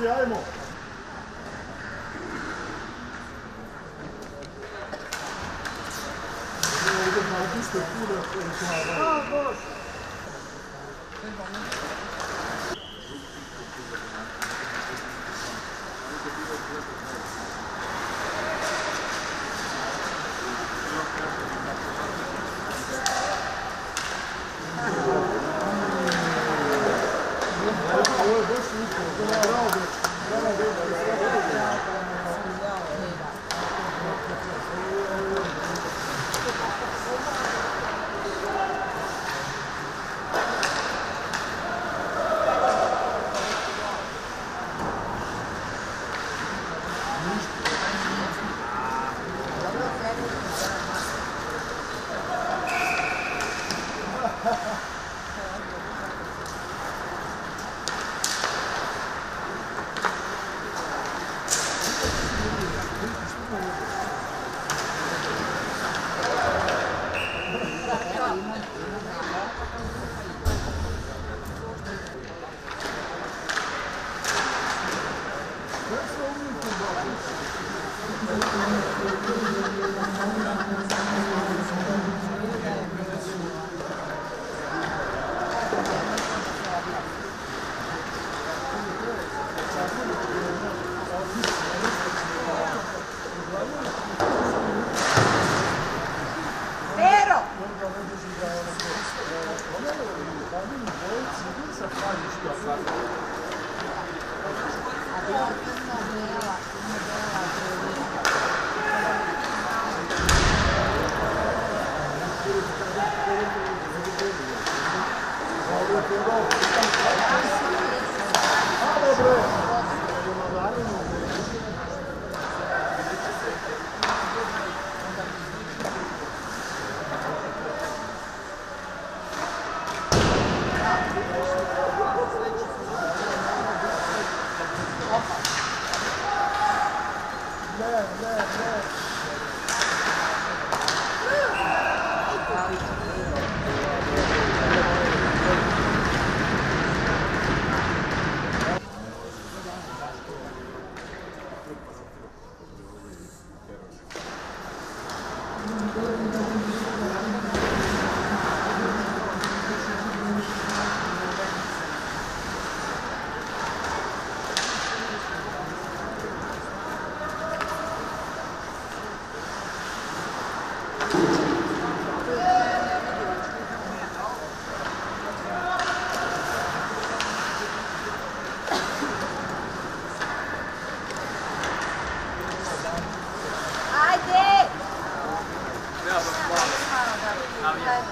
Raymond. Bravo. Thank you. Atmosfera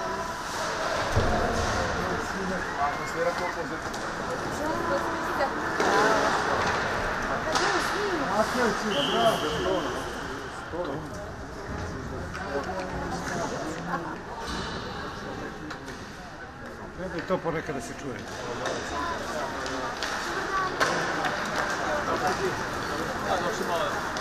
i to ponekad da se čuje. Dobro,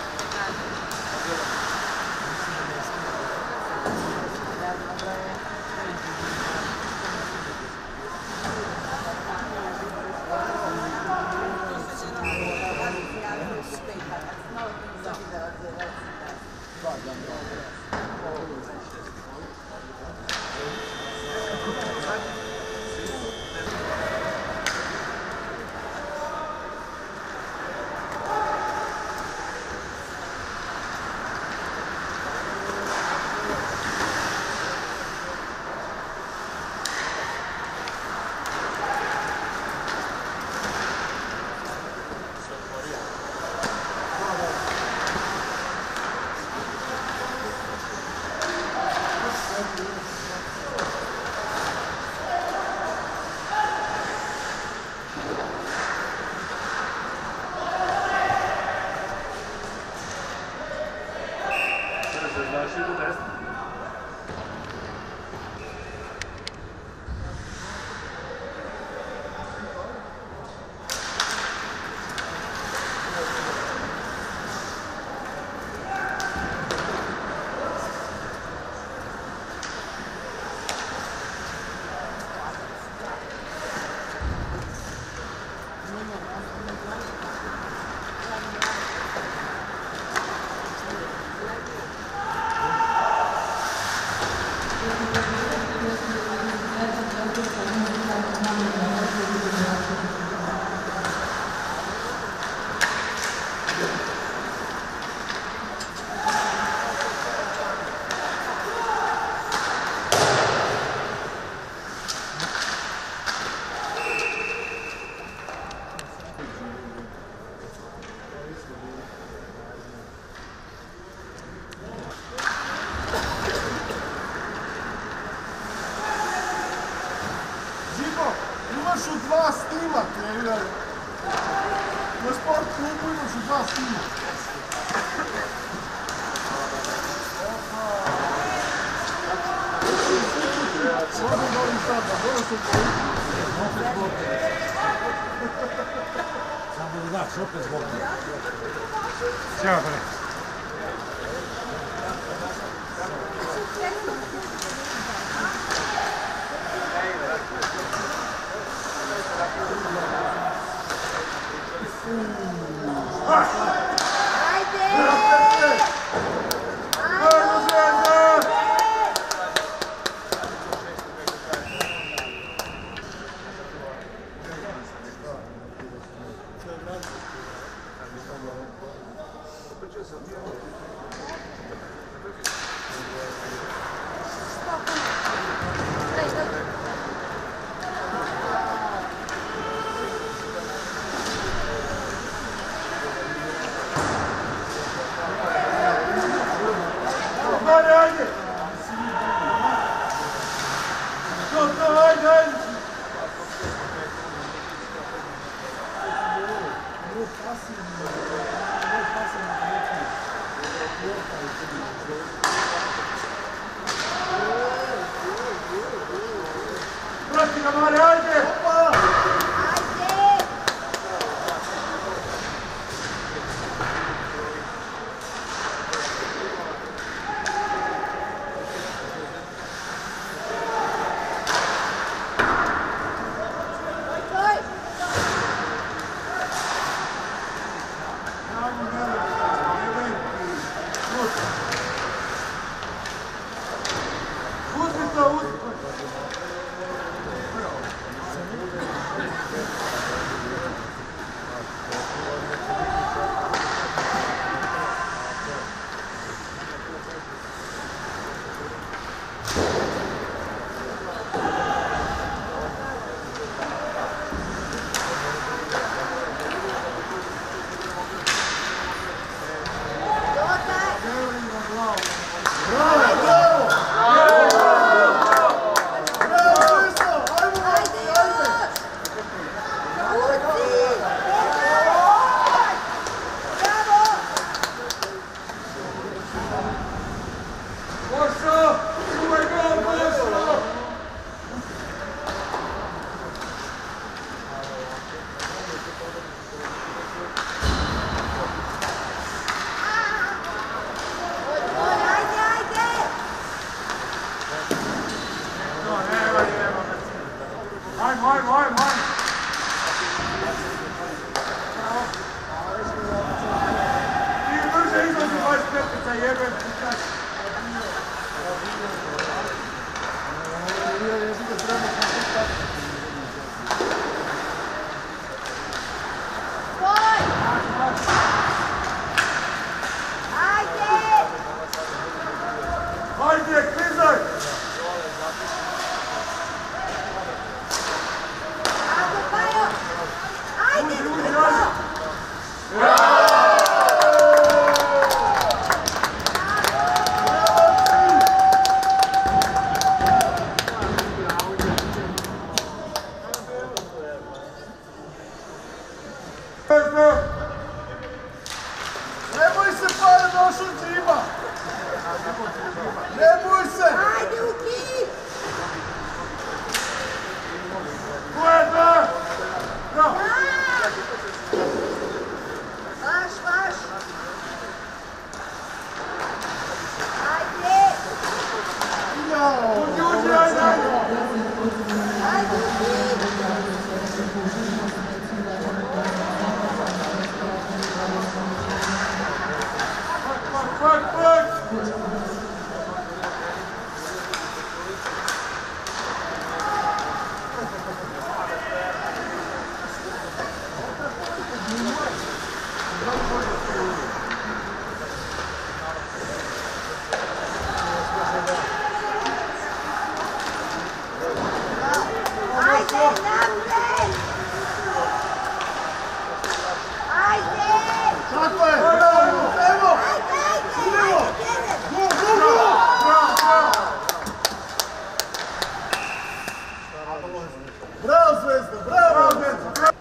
Zvezda, bravo Zvezda!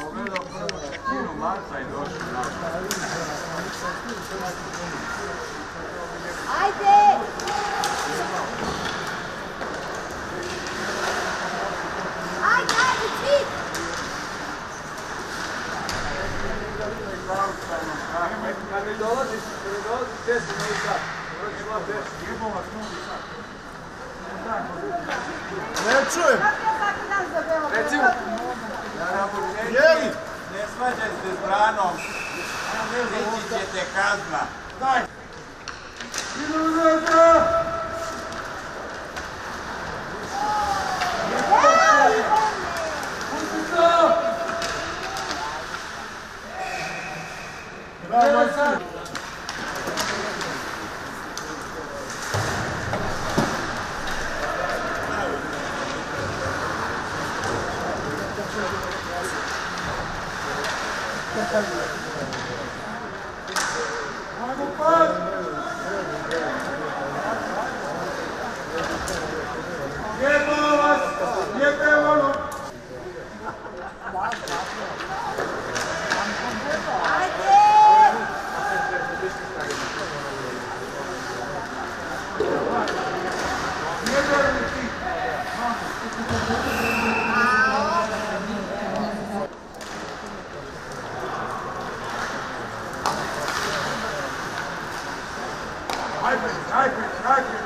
Pogledao prvo četinu mača i došao na Ajde! Ajde, ajde, svi! Kad mi sad. Ne čujem! Recimo. Jeli? Ne svađaj se s branom, ići ćete kazna. Daj. Daj, daj, Sniper, sniper.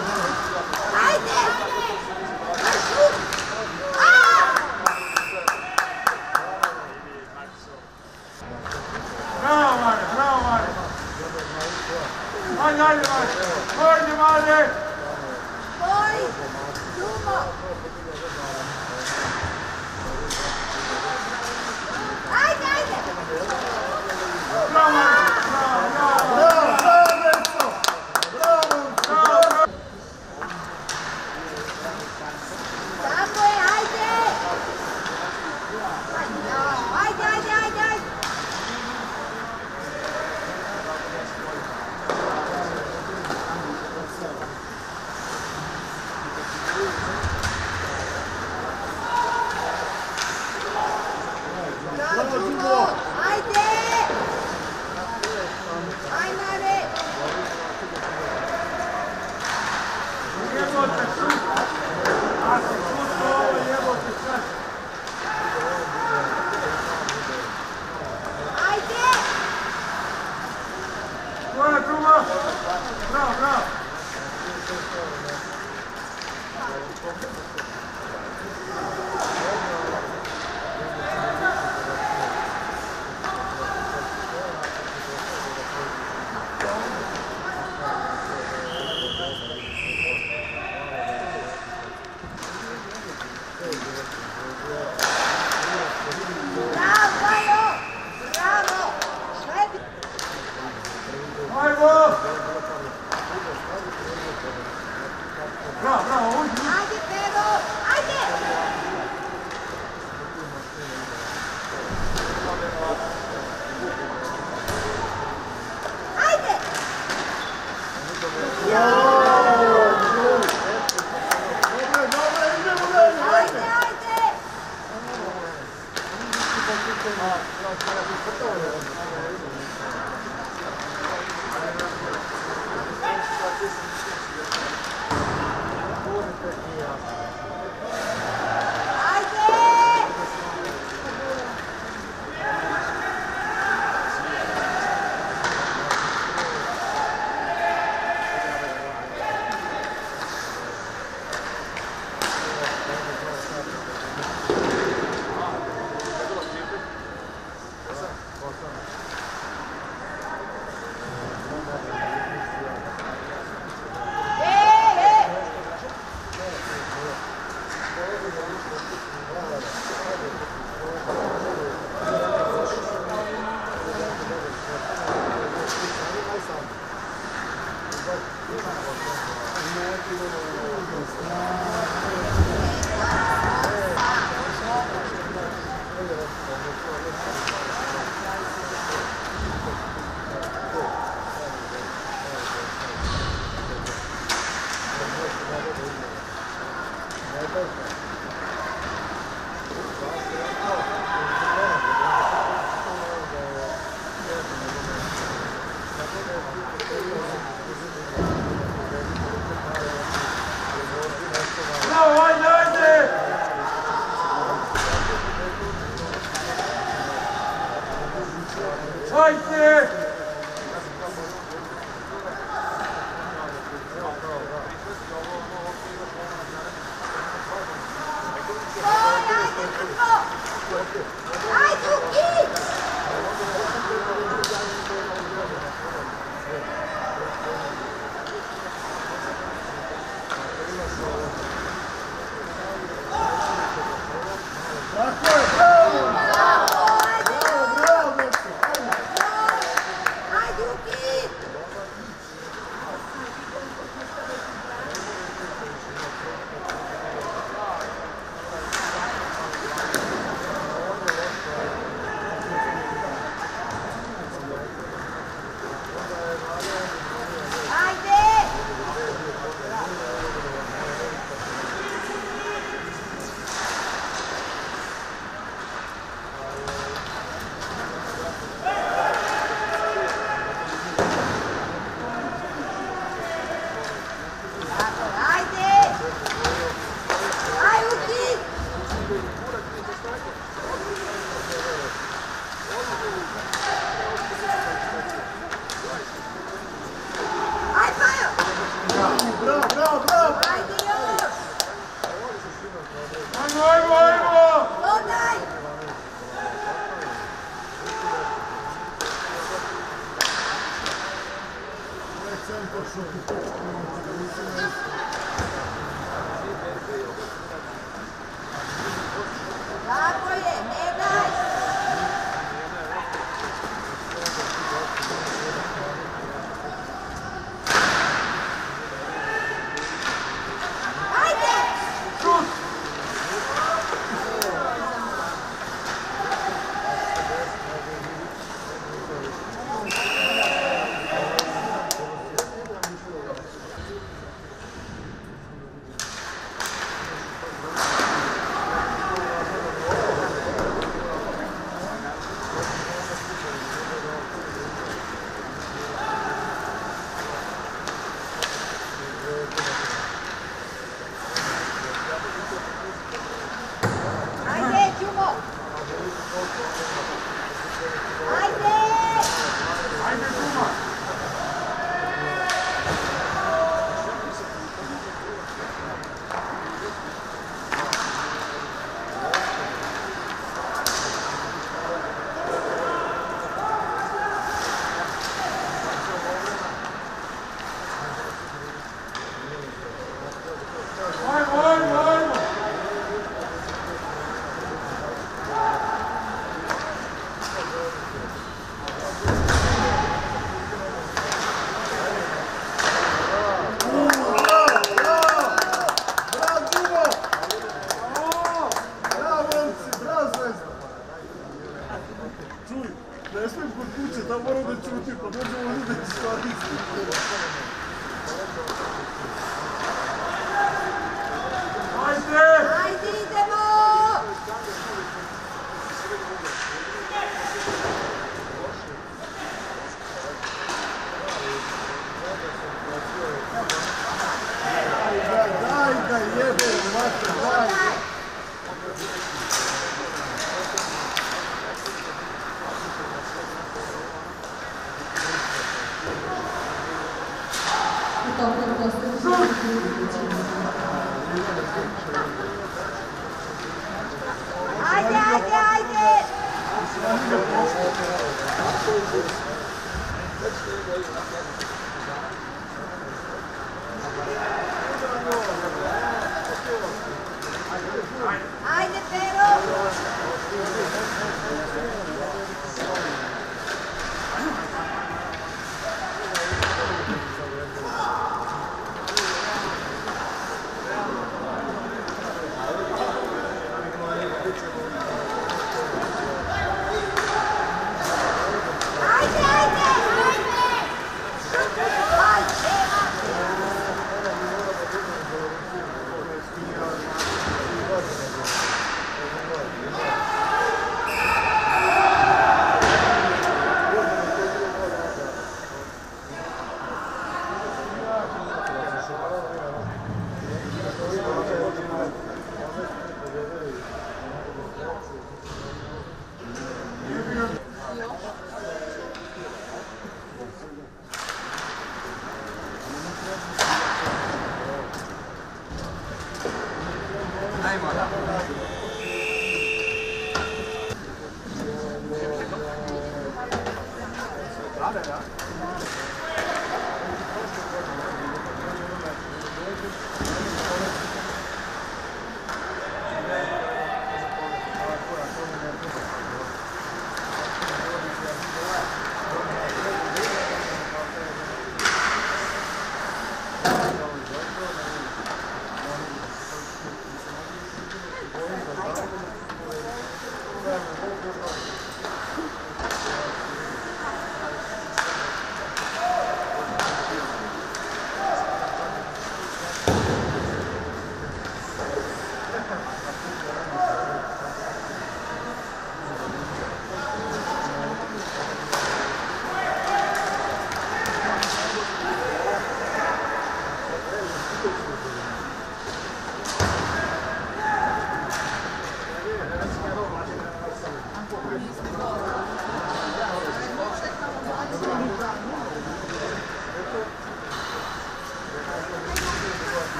ないまだ。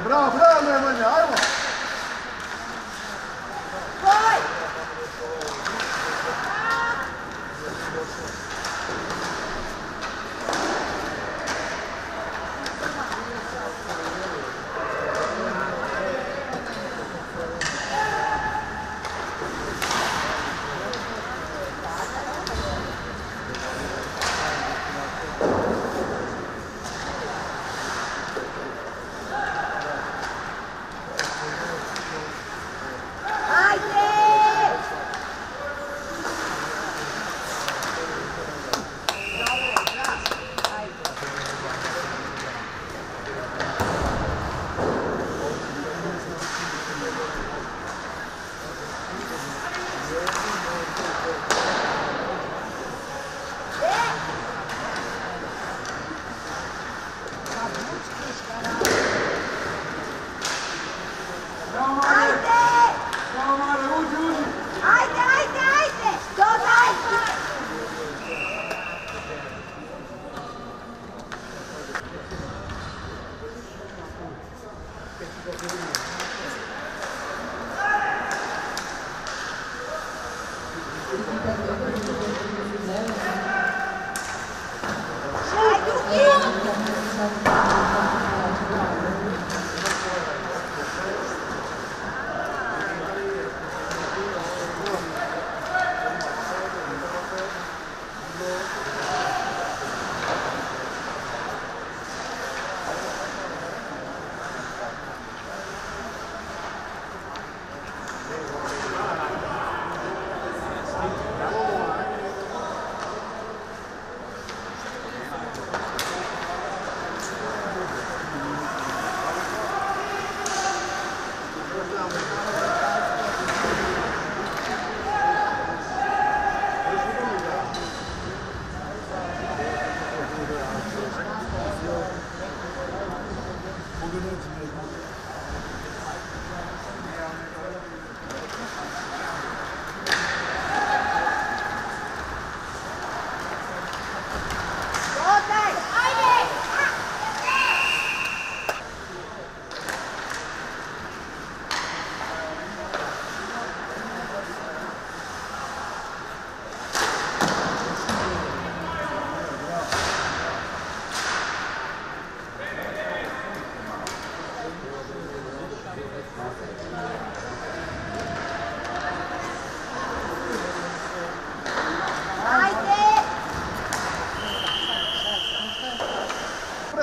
bravo, bravo, Alemanha, arma!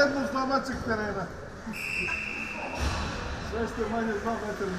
de Mustafa çıktı herhalde. Şaştırmayın, zahmet edin.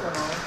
可能